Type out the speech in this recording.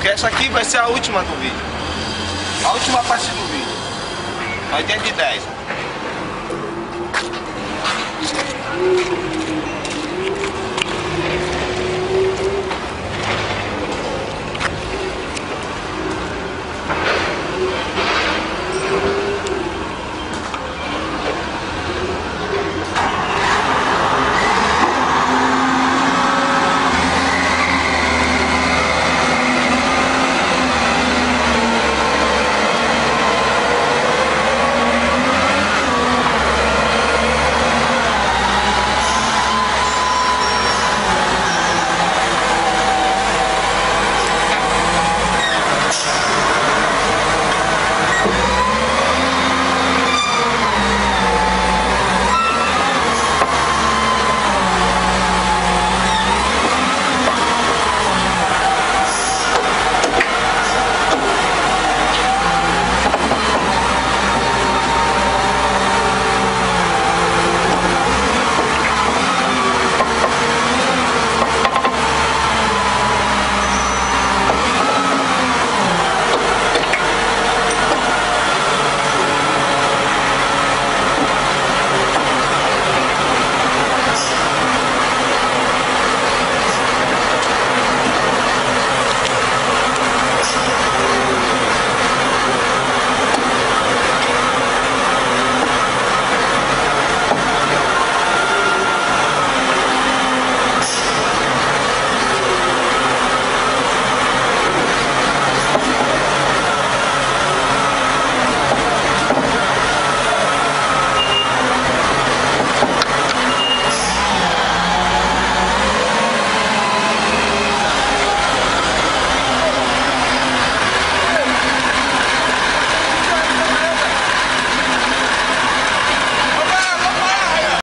Porque essa aqui vai ser a última do vídeo. A última parte do vídeo. 80 e 10.